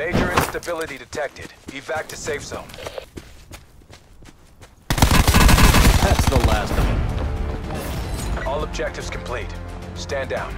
Major Instability detected. Evac to safe zone. That's the last of them. All objectives complete. Stand down.